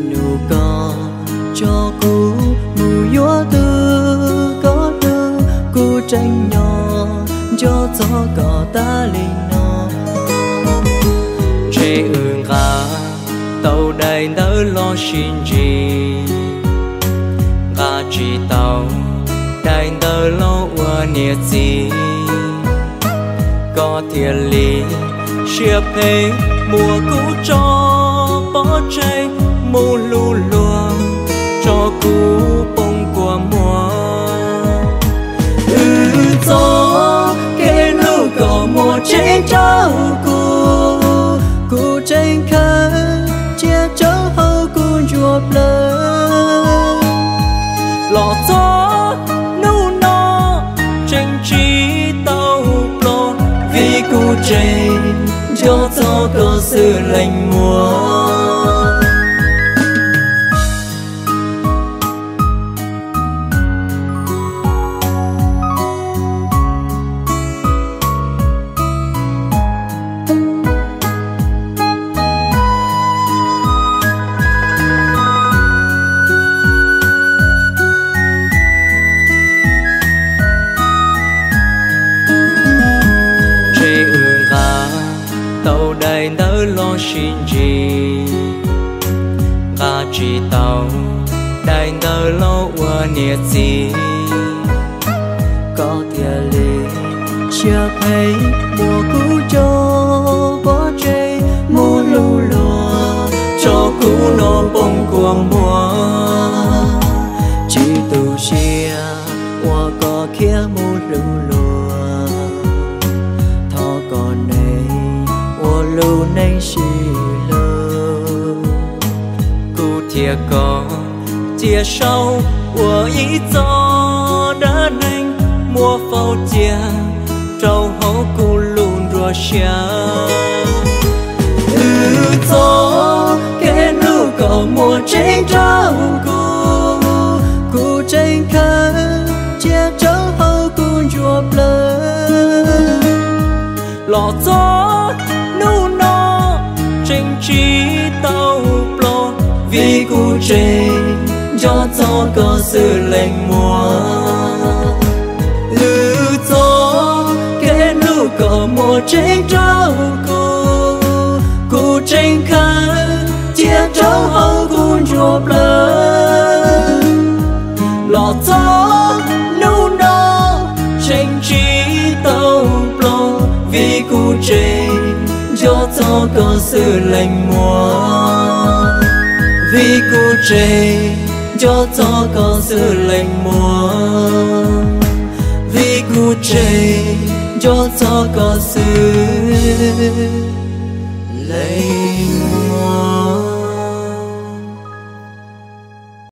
nụ cò cho cô mù gió tư có tư cô tranh nhỏ cho gió cỏ ta lên nó chế ương gà, tàu đầy đỡ lo xin gì gà chỉ tàu đầy đỡ lo qua nhiệt gì có thiệt lý chia phê, mùa cũ cho bỏ chay mù lù lùa cho cú bông của mùa. Ừ gió kê nụ cỏ mùa trên cháu cù cù trên khơi chia cháu hậu cù chuột lớn lọ gió nụ nó trên trí tàu lo vì cù trên cho gió có sự lành mùa. Gì gà chỉ tàu đại tờ lâu qua nhiệt gì có thiệt lì chưa thấy, mùa cũ cho có chơi mùa lù lò cho cũ nó bông của mùa. Chỉ tù chia qua có kia mùa lù lùa thọ còn này ô lưu này xì chia có chia sâu của ý gió đã nành mua phao chia trâu hấu cụ luôn rùa xia ừ gió kẻ nu cầu mùa trên trâu cụ cụ trên khơi chia trâu hấu cụ rùa lời lọ gió nu nó trên chi vì cụ cho gió có sự lệnh mùa lưu gió kẻ nu cờ mùa trên trâu cô cụ trên khơi chia trâu hậu cụ chuột lỡ lọ gió nu nó trên trí tàu lo vì cụ trên cho gió có sự lệnh mùa vì cụ trên cho gió có sự lành mùa. Vì cụ trên cho gió có sự lành